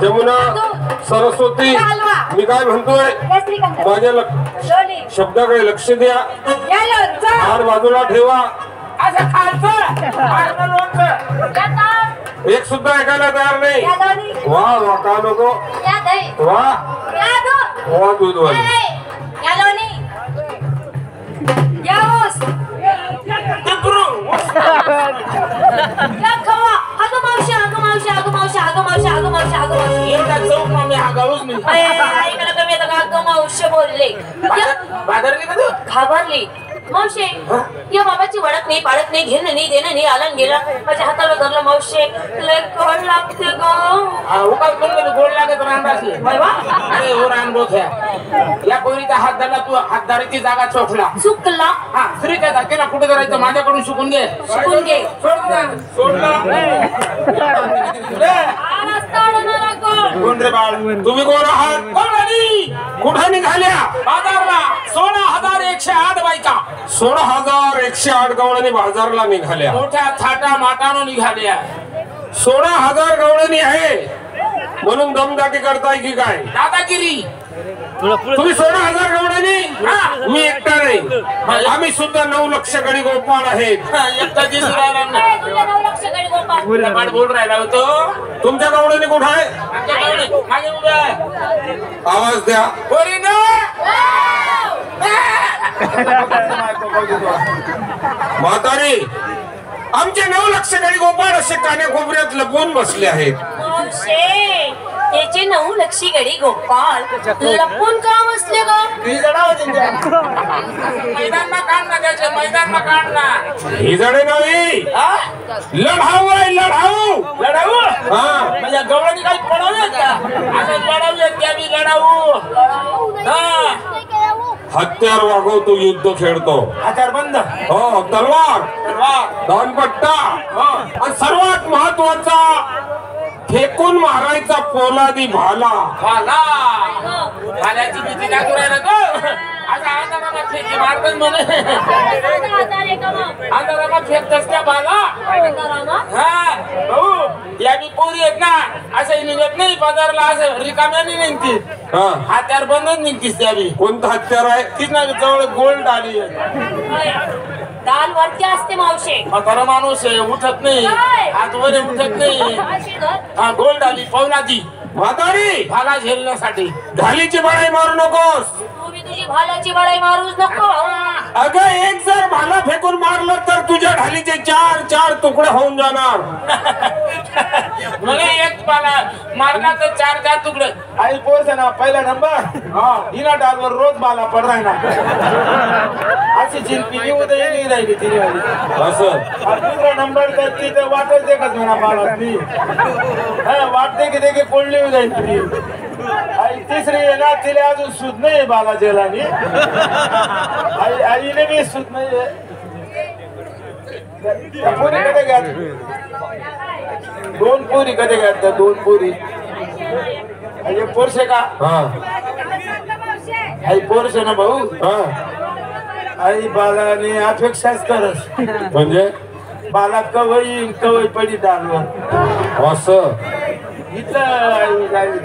जमुना सरस्वती मी काय म्हणतोय? माझ्या शब्दाकडे लक्ष द्या. हार बाजूला ठेवा. एक सुद्धा ऐकायला तयार नाही. वा वा का नको? वा. या दूध वा मग मी मावशी बोलले. बाजारली का तू? घाबरली. मावशे या बाबाची वडक नाही पाडत नाही घेणं नाही देणं नाही आलं गेलं. माझ्या हाताला धरलं मावशे. लय कोण लागते ग. हा, उकाल करून गोड लागत. अरे हो या पोरीचा हात धरला तू हातदारीची जागा चोखला. चुकला. हा स्त्री काय जाते ना कुठे करायचं माझ्याकडून शिकून घे. शिकून घे. सोडलं. रे, हा रस्ता अडवणारा कोण कोण रे बाळ तुम्ही कोण आहात? कुठे निघाल्या? बाजारला. सोळा हजार एकशे आठ बायका. सोळा हजार एकशे आठ गवळणी बाजारला निघाल्या. मोठ्या थाटा माटानं निघाल्या. सोळा हजार गवळणी आहे. म्हणून दमदाटी करताय की काय? दादागिरी. तुम्ही सोळा हजार हा. मी एकटा नाही. आम्ही सुद्धा नऊ लक्ष गडी गोपाळ आहेत. बोल राहिला होतो. तुमच्या गवळणी कुठं आहे. आवाज द्या. पोरीनो! म्हातारी आमचे नऊ लक्ष गडी गोपाळ असे कान्या कोपऱ्यात लपवून बसले आहेत. मावशे त्याचे नऊ लक्षी गडी गोपाळ लपून का बसले ग? त्या. मैदानमा काढ ना त्याचे मैदानमा काढ ना ही जडे नव्हे हा? लढाऊ आहे लढाऊ. लढाऊ? हा. म्हणजे गवळणी काही पडावे का? असं त्या लढाऊ? हा. हत्यार वागवतो युद्ध खेळतो. हजार बंद. हो तलवार. तलवार. दानपट्टा. हो. आणि सर्वात महत्त्वाचा फेकून मारायचा पोलादी भाला. भाला. भाल्याची भीती काय करायला तो आता अंधाराला फेकी मारतात म्हणे. अंधाराला फेकतस त्या भाला. हा भाऊ या पोरी आहेत ना असं निघत नाही बाजारला असं रिकाम्याने निघती. हा. हात्यार बंदच निघतीस त्या कोणतं हत्यार आहे? तीच ना जवळ गोल्ड आली आहे. दाल वरती असते मावशे. म्हातारा माणूस आहे उठत नाही. काय? हात वर उठत नाही. अशी धर. हा गोल्ड आली पवनाची. म्हातारी! भाला झेलण्यासाठी. ढालीची बळाई मारू नकोस. तू बी तुझी भालाची बळाई मारूच नको. अगं एक भाला फेकून मारलं तर तुझ्या ढालीचे चार चार तुकडे होऊन जाणार. म्हणे एक पाला मारला तर चार चार तुकडे. आई पोरचा ना पहिला नंबर. हिना डालवर रोज बाला पड राहिला अशी शिल्पी येऊ दे नाही राहिली तिने. असं. दुसरा नंबर तर तिथे वाटच देखत म्हणा बाला ती हा, वाटते की देखील कोणली जाईल आई तिसरी ना तिला अजून सुध नाही बाला जेलानी आई आईने बी सुध नाही पोरी कधी दोन पोरी कधी घ्या दोन पोरी. आई एक पोरशे का? हा. आई पोरशे ना भाऊ? हा. आई बालाने अपेक्षाच करस म्हणजे? बाला कवई कवई पडी डालवर असं. इथं आई